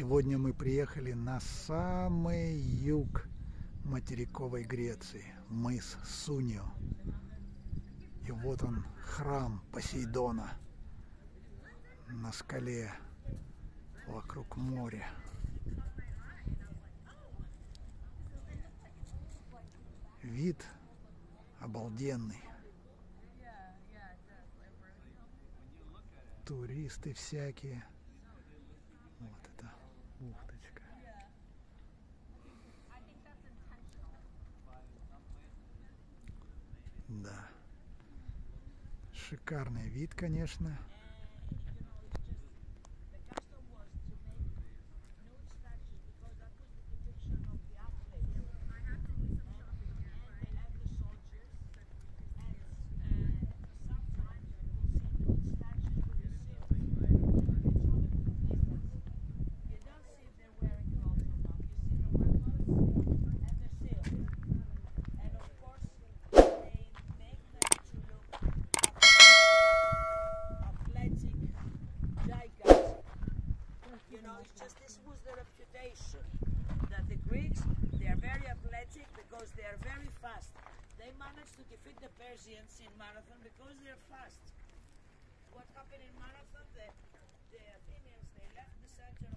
Сегодня мы приехали на самый юг материковой Греции, мыс Сунио. И вот он, храм Посейдона на скале вокруг моря. Вид обалденный. Туристы всякие. Вот бухточка. Да. Шикарный вид, конечно. No, it's just this was the reputation that the Greeks, they are very athletic because they are very fast. They managed to defeat the Persians in marathon because they are fast. What happened in marathon? The, the Athenians, they left the center